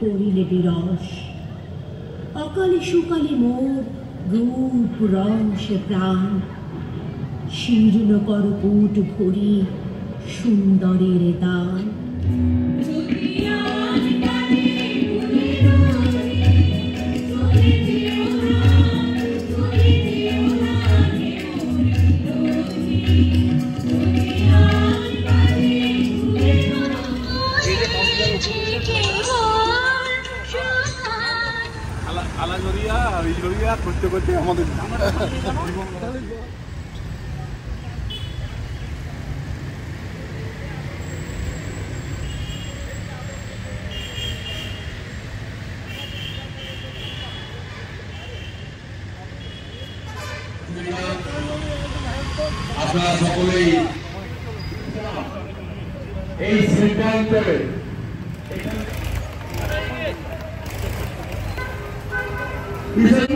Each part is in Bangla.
করিলে বিরস। অকালে সুকালে মোর রূপ রংসে প্রাণ। শীর্ণ করপুট ভরি সুন্দরের দান। জড়িয়া আর এই জড়িয়া করতে করতে আমাদের আপনারা সকলেই এই সিদ্ধান্তে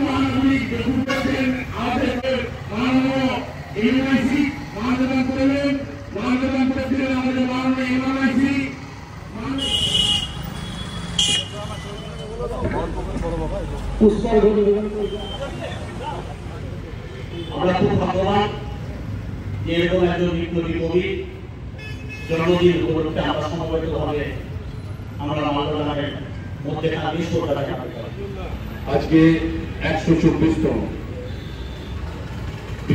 মানবিক দেখুন আমাদের মাননীয় এমআইসি মানদান করলেন মানদান করেছিলেন আমাদের মাননীয় এমআইসি আমরা খুব ভাগ্যবান যে এরকম একজন বিপ্লবী কবি, জন্মদিন উপলক্ষে আমরা সমবেত ভাবে আমরা মাল্যদানের মধ্যে। আজকে একশো চব্বিশতম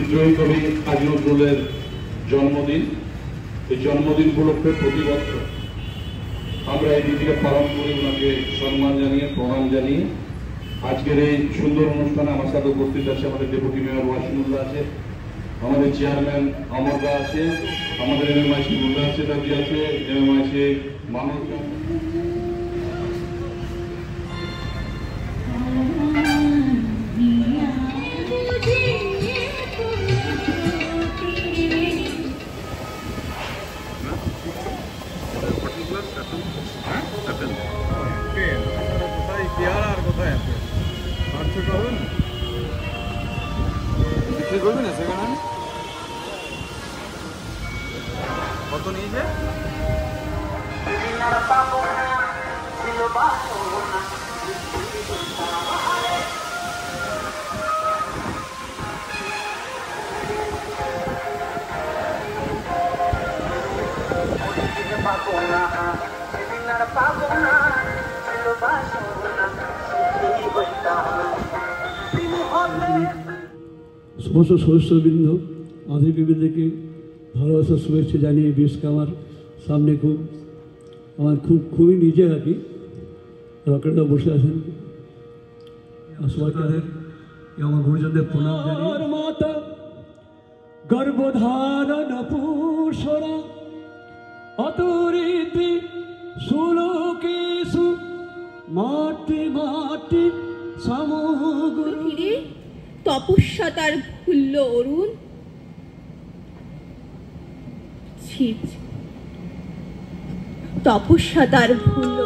বিদ্রোহী কবি কাজী নজরুলের জন্মদিন। এই জন্মদিন উপলক্ষে প্রতি বছর আমরা এই দিনটিকে পালন করে, ওনাকে সম্মান জানিয়ে, প্রণাম জানিয়ে। আজকের এই সুন্দর অনুষ্ঠানে আমার সাথে উপস্থিত আছে আমাদের ডেপুটি মেয়র ওয়াসিমুল্লাহ আছে, আমাদের চেয়ারম্যান অমরদা আছে, আমাদের এমএমআইসি মুল্লা আছে আছে এমএমআইসি মানুষ কোথায়? পেয়ারা আর কোথায় আছে? পাঁচশো করুন বিক্রি করবি না সেখানে? কত নিয়েছে? সমস্ত সদস্যবৃন্দ আধিকারিকদেরকে ভালোবাসার শুভেচ্ছা জানিয়ে বেশকে আমার সামনে খুব আমার খুব খুবই নিজে আর কি রকেটরা বসে আছেন। আমার গুরুজনদের প্রণাম জানিয়ে মাতা গর্ভধারণ পুষরা অতরীতি সুলোকেশু মাটি মাটি সমগ্র তপস্যাতার তপস্যা তার ভুলল অরুণ। তপস্যা তার ভুলল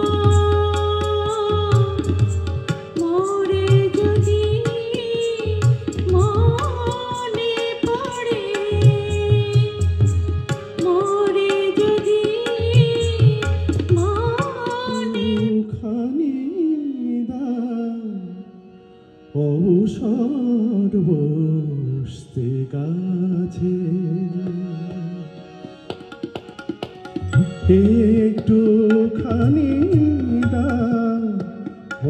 একটু খানি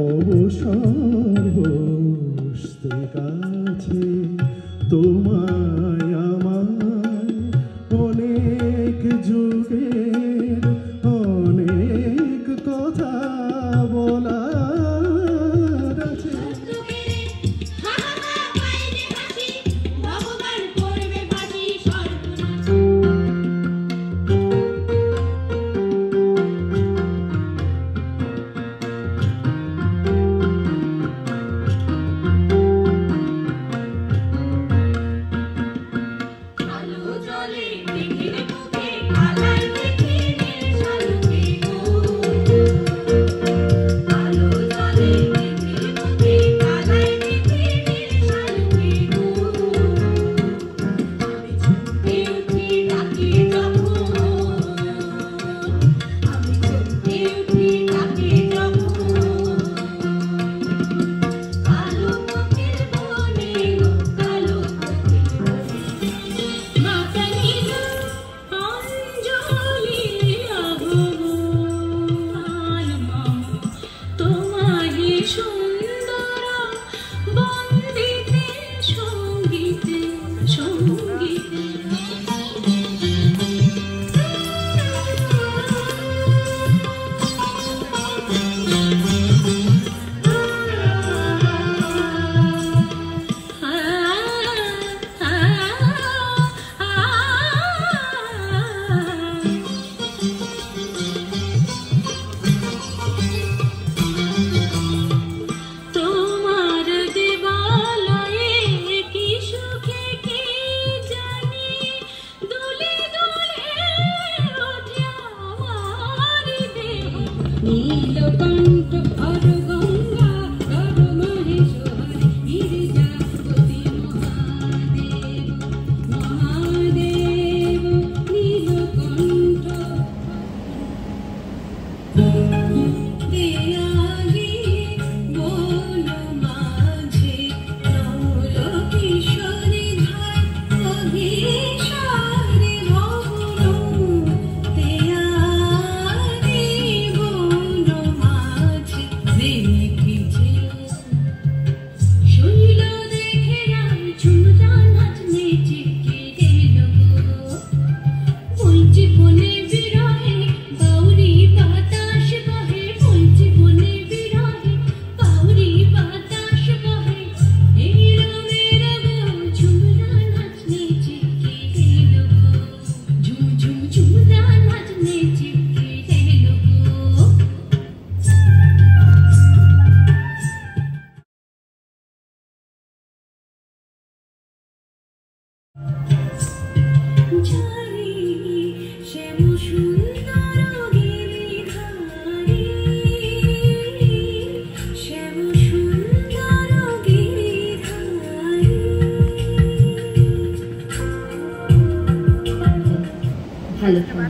অবসর বসতে কাছে।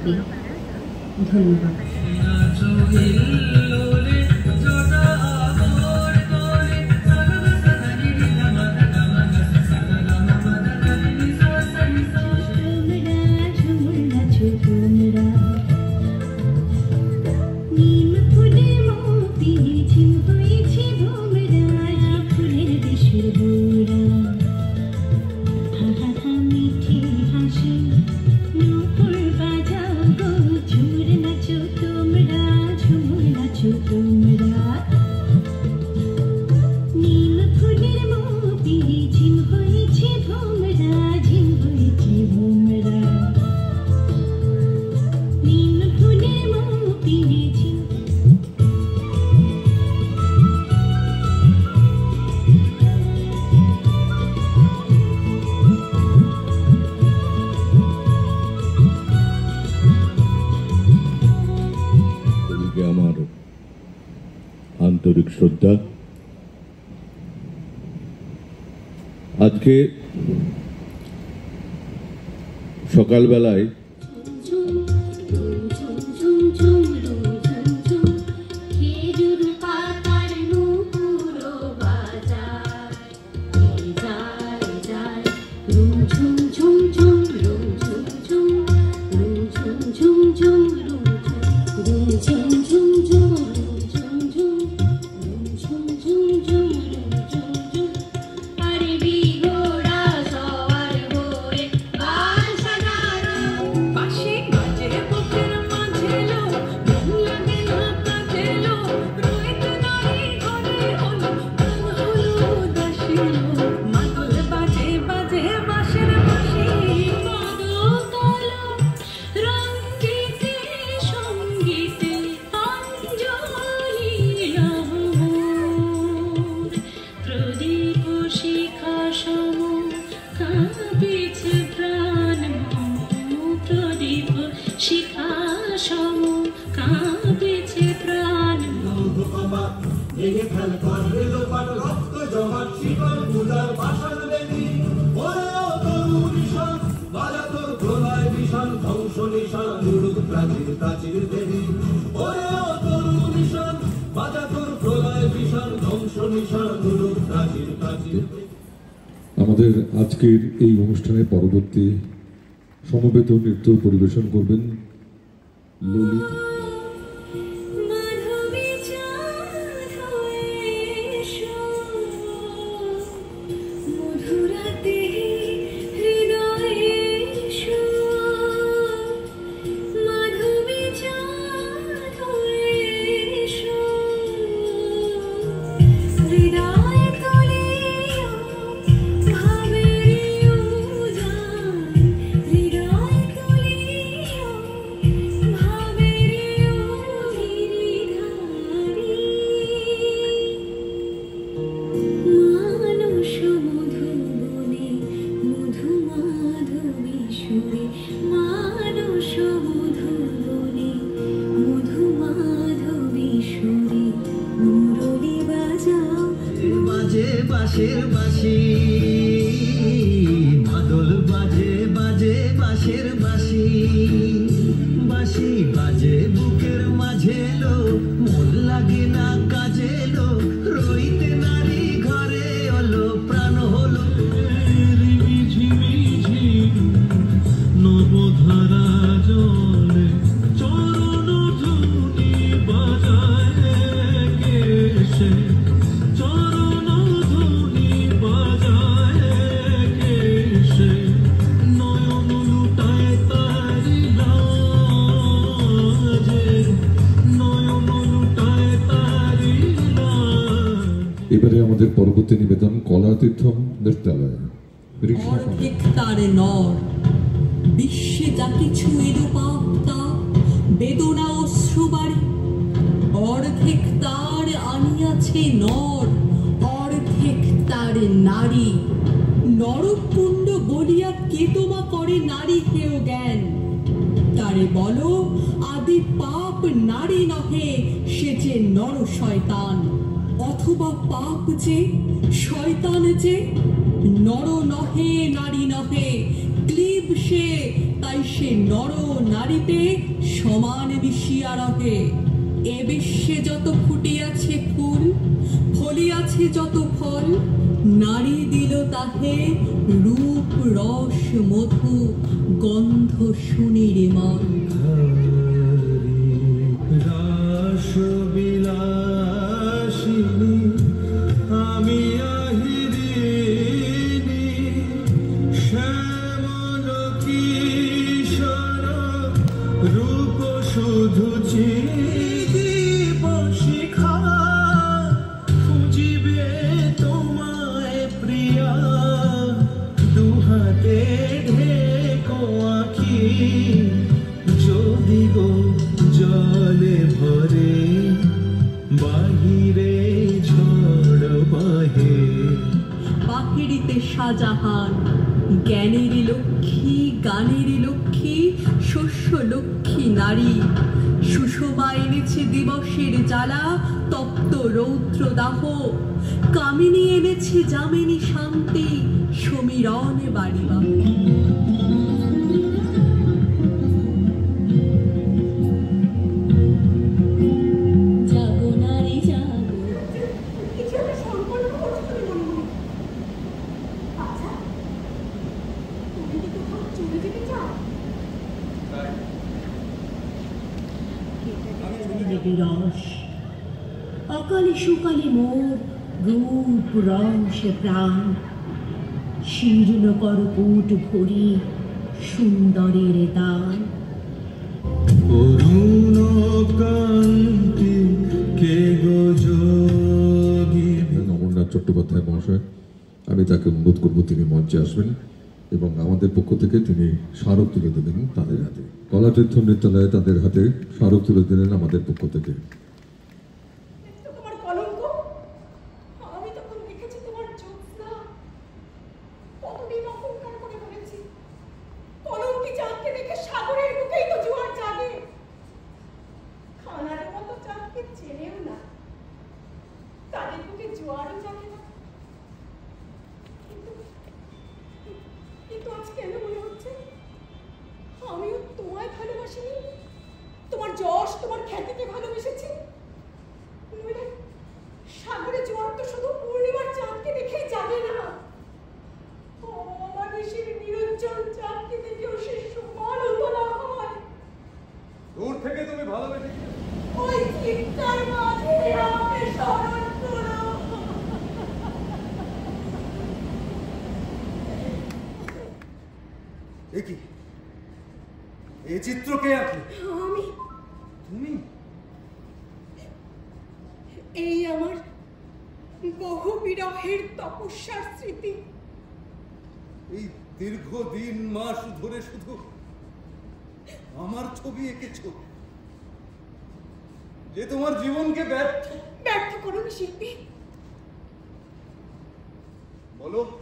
나비 이거 이거 আন্তরিক শ্রদ্ধা। আজকে সকালবেলায় আমাদের আজকের এই অনুষ্ঠানে পরবর্তী সমবেত নৃত্য পরিবেশন করবেন ললিত। বাজে বুকের মাঝে লোক এবারে আমাদের পরবর্তী নিবেদন কলাতীর্থ নৃত্যালয়। অর্ধেক নর বিশ্বে যা কিছু এরূপাপ তা বেদনা অশ্রুবার অর্ধেক তার আনিয়াছে নর অর্ধেক তার নারী। নরকুণ্ড বলিয়া কে করে নারী কেউ জ্ঞান? তারে বলো আদি পাপ নারী নহে সে যে নর শয়তান। অথবা পাপ যে, শয়তান যে, নর নহে, নারী নহে ক্লিব সে, তাই সে নর নারীতে সমান মিশিয়া রহে। এ বিশ্বে যত ফুটিয়াছে ফুল, ফলিয়াছে যত ফল, নারী দিল তাহে রূপ, রস, মধু, গন্ধ শুনির মন রাসবি লক্ষ্মী নারী সুষমা এনেছে দিবসের জ্বালা, তপ্ত রৌদ্র দাহ কামিনী এনেছে জামিনী শান্তি, সমীরণ বাড়িবা অকালে সুকালে মোর রূপ রস প্রাণ। শীর্ণ করপুট ভরি সুন্দরের দান। অরুণ কান্তি কে যোগী? অমরনাথ চট্টোপাধ্যায় মহাশয় আমি তাকে অনুরোধ করব তিনি মঞ্চে আসবেন এবং আমাদের পক্ষ থেকে তিনি স্মারক তুলে দেবেন তাদের হাতে। কলাতীর্থ নৃত্যালয়ে তাদের হাতে স্মারক তুলে দিলেন আমাদের পক্ষ থেকে তো তোমার কলঙ্ক আমি তখন দেখেছি তোমার জ্যোৎস্না কতদিন অহংকার করে বলেছি কলঙ্কি চাঁদকে দেখে সাগরের বুকেই তো জোয়ার জাগে খানার মতো চাঁদকে চেনেও না তাদের বুকে জোয়ারও জাগে না কিন্তু কিন্তু আজ কেন মনে হচ্ছে আমিও তোমায় ভালোবাসিনি তোমার যশ তোমার খ্যাতিকে ভালোবেসেছি নইলে সাগরে জোয়ার তো শুধু পূর্ণিমার চাঁদকে দেখেই জাগে না অমানুষের নিরঞ্জন চাঁদকে দেখেও সে সমান উতলা হয় দূর থেকে তুমি ভালোবেসে ওই চিৎকার মাঝে আমাকে স্মরণ করো এ কি? এই চিত্র কে আঁকলে আমি। তুমি? এই আমার বহু বিরহের তপস্যার স্মৃতি। এই দীর্ঘদিন মাস ধরে শুধু আমার ছবি এঁকেছ। যে তোমার জীবনকে ব্যর্থ। ব্যর্থ করুন শিল্পী। বলো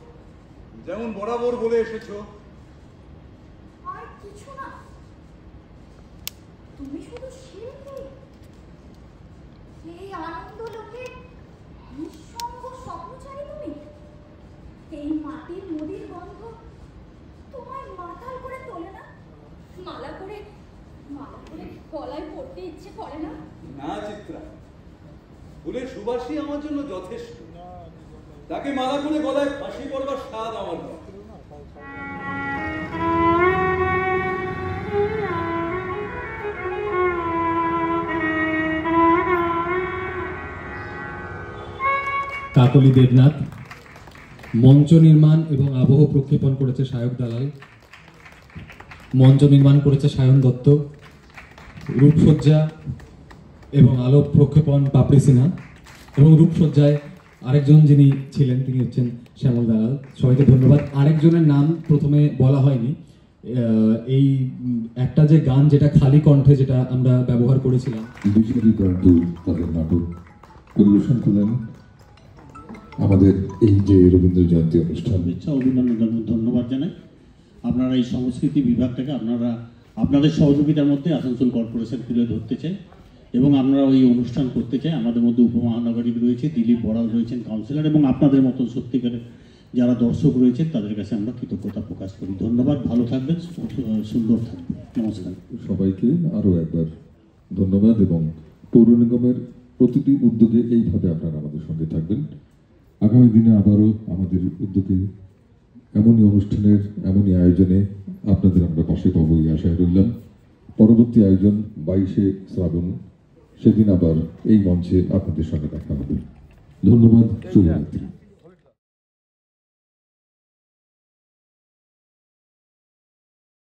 যেমন বরাবর বলে এসেছ কিছু না? তুমি শুধু শিল্পী। এই আনন্দ লোকে নিঃসঙ্গ স্বপ্নচারী তুমি। এই মাটির নদীর গন্ধ তোমায় করে তোলে না? মালা করে মালা করে গলায় পড়তে ইচ্ছে করে না? না, চিত্রা। ফুলের সুবাসই আমার জন্য যথেষ্ট। তাকে মালা করে গলায় ফাঁসি পড়বার স্বাদ আমার নয়। কাকলি দেবনাথ, মঞ্চ নির্মাণ এবং আবহ প্রক্ষেপণ করেছে সায়ক দালাল, মঞ্চ নির্মাণ করেছে সায়ন দত্ত, রূপসজ্জা এবং আলোক প্রক্ষেপণ পাপড়ি সিনহা এবং রূপসজ্জায় আরেকজন যিনি ছিলেন, তিনি হচ্ছেন শ্যামল দালাল। সবাইকে ধন্যবাদ। আরেকজনের নাম প্রথমে বলা হয়নি। এই একটা যে গান যেটা খালি কণ্ঠে যেটা আমরা ব্যবহার করেছিলাম। নাটক। পরিবেশন করলেন আমাদের এই যে রবীন্দ্র জয়ন্তী অনুষ্ঠান। শুভেচ্ছা অভিনন্দন ধন্যবাদ জানাই। আপনারা এই সংস্কৃতি বিভাগটাকে আপনারা আপনাদের সহযোগিতার মধ্যে আসানসোল কর্পোরেশন তুলে ধরতে চাই এবং আমরা ওই অনুষ্ঠান করতে চাই। আমাদের মধ্যে উপমহানগরী রয়েছে দিলীপ বড়াল রয়েছেন কাউন্সিলর এবং আপনাদের মতন সত্যিকারের যারা দর্শক রয়েছে তাদের কাছে আমরা কৃতজ্ঞতা প্রকাশ করি। ধন্যবাদ ভালো থাকবেন সুন্দর থাকবেন। নমস্কার। সবাইকে আরও একবার ধন্যবাদ এবং পৌর নিগমের প্রতিটি উদ্যোগে এইভাবে আপনারা আমাদের সঙ্গে থাকবেন। আগামী দিনে আবারও আমাদের উদ্যোগে এমনই অনুষ্ঠানের, এমনই আয়োজনে আপনাদের আমরা পাশে পাবো এই আশায় রইলাম। পরবর্তী আয়োজন বাইশে শ্রাবণ, সেদিন আবার এই মঞ্চে আপনাদের সঙ্গে দেখা হবে। ধন্যবাদ, শুভরাত্রি।